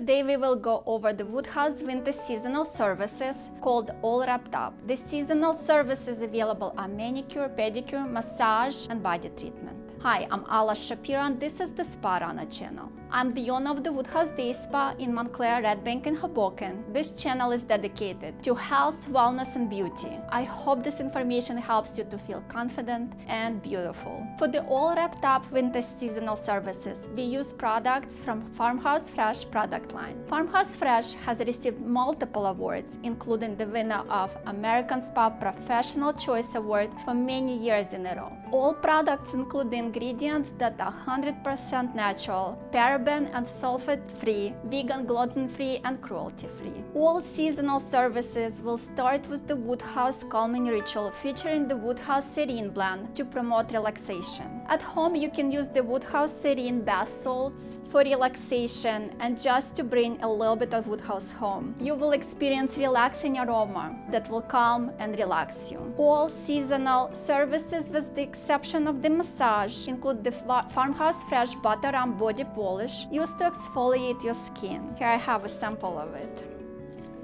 Today we will go over the Woodhouse winter seasonal services called All Wrapped Up. The seasonal services available are manicure, pedicure, massage and body treatment. Hi, I'm Alla Shapiro and this is the Spa Runner channel. I'm the owner of the Woodhouse Day Spa in Montclair, Red Bank and Hoboken. This channel is dedicated to health, wellness and beauty. I hope this information helps you to feel confident and beautiful. For the all wrapped up winter seasonal services, we use products from Farmhouse Fresh product line. Farmhouse Fresh has received multiple awards, including the winner of American Spa Professional Choice Award for many years in a row. All products include the ingredients that are 100% natural, paraben and sulfate-free, vegan, gluten-free and cruelty-free. All seasonal services will start with the Woodhouse Calming Ritual featuring the Woodhouse Serene blend to promote relaxation. At home you can use the Woodhouse Serene bath salts for relaxation and just to bring a little bit of Woodhouse home. You will experience relaxing aroma that will calm and relax you. All seasonal services with the exception of the massage include the Farmhouse Fresh Butter and Body Polish used to exfoliate your skin. Here I have a sample of it.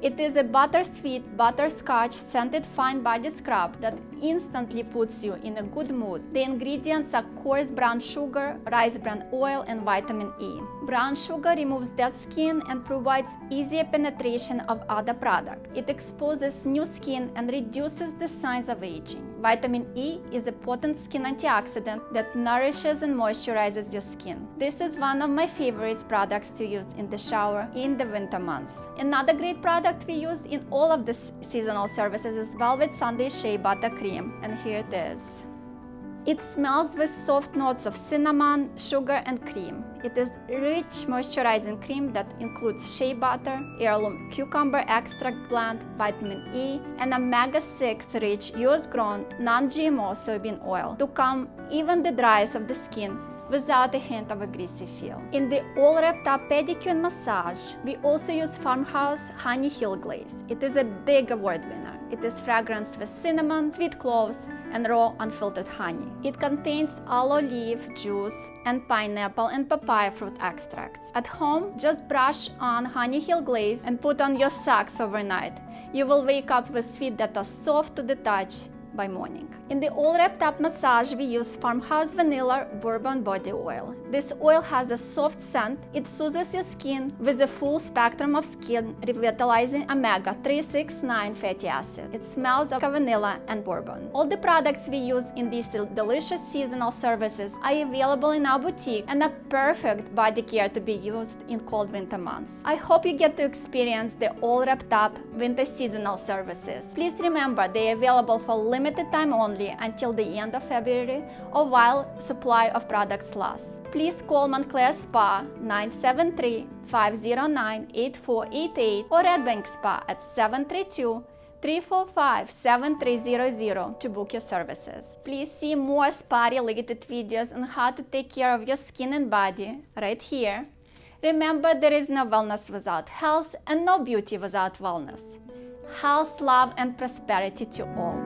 It is a buttersweet butterscotch scented fine body scrub that instantly puts you in a good mood. The ingredients are coarse brown sugar, rice bran oil, and vitamin E. Brown sugar removes dead skin and provides easier penetration of other products. It exposes new skin and reduces the signs of aging. Vitamin E is a potent skin antioxidant that nourishes and moisturizes your skin. This is one of my favorite products to use in the shower in the winter months. Another great product we use in all of the seasonal services is Velvet Sunday Shea Butter Cream, and here it is. It smells with soft notes of cinnamon, sugar and cream. It is a rich moisturizing cream that includes shea butter, heirloom cucumber extract blend, vitamin E, and omega-6 rich US-grown non-GMO soybean oil to calm even the driest of the skin without a hint of a greasy feel. In the all wrapped up pedicure and massage, we also use Farmhouse Honey Heel Glaze. It is a big award winner. It is fragranced with cinnamon, sweet cloves, and raw unfiltered honey. It contains aloe leaf juice and pineapple and papaya fruit extracts. At home, just brush on Honey Heel Glaze and put on your socks overnight. You will wake up with feet that are soft to the touch by morning. In the all wrapped up massage, we use Farmhouse Vanilla Bourbon Body Oil. This oil has a soft scent, it soothes your skin with a full spectrum of skin revitalizing omega 369 fatty acid. It smells of vanilla and bourbon. All the products we use in these delicious seasonal services are available in our boutique and are perfect body care to be used in cold winter months. I hope you get to experience the all wrapped up winter seasonal services. Please remember they are available for limited limited time only until the end of February or while supply of products lasts. Please call Montclair Spa 973 509 8488 or Red Bank Spa at 732 345 7300 to book your services. Please see more spa related videos on how to take care of your skin and body right here. Remember, there is no wellness without health and no beauty without wellness. Health, love, and prosperity to all.